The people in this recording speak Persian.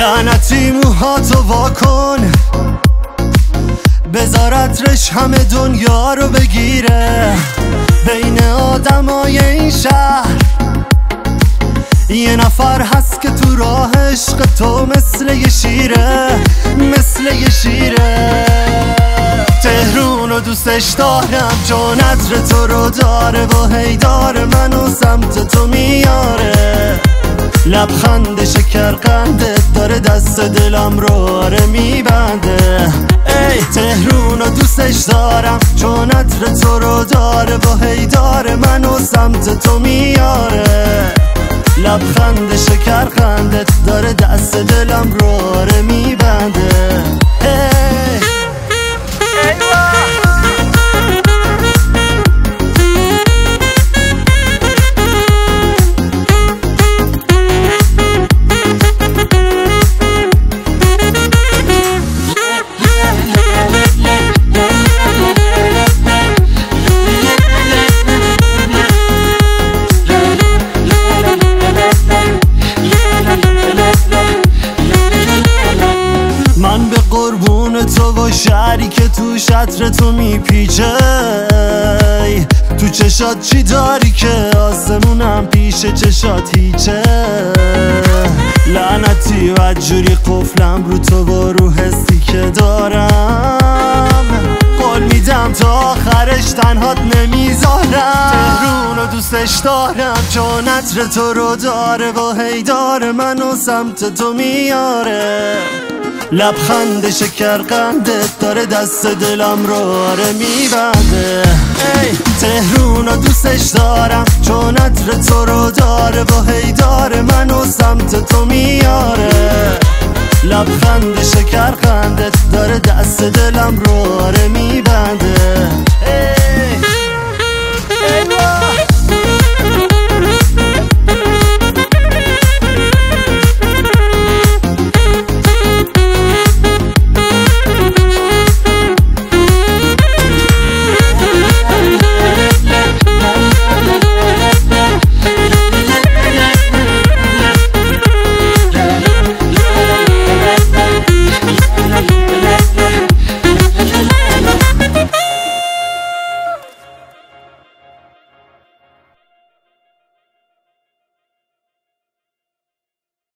ها تو واکن بذارت همه دنیا رو بگیره. بین آدمای این شهر یه نفر هست که تو راه عشق تو مثل یه شیره مثل یه شیره. تهرون و دوستش دارم چون عطر تو رو داره و هی داره منو سمت تو میاره. لبخند شکر قندت داره دست دلم رو آره میبنده. ای تهرون و دوستش دارم چون عطر تو رو داره و هی داره منو سمت تو میاره. لبخند شکر خندت داره دست دلم رو آره میبنده. قربون تو و شهری که تو شطر تو میپیچه. تو چشات چی داری که آسمونم پیش چشات هیچه؟ لعنتی و جوری قفلم رو تو و رو حسی که دارم. قول میدم تا آخرش تنهات نمی‌ذارم. تهرون دوستش دارم چون عطر تو رو داره و هی داره منو سمت تو میاره. لبخند شکر قندت داره دست دلم رو آره میبنده. ای تهرون و دوستش دارم چون عطر تو رو داره و هی داره منو سمت تو میاره. لبخند شکر قندت داره دست دلم رو آره میبنده.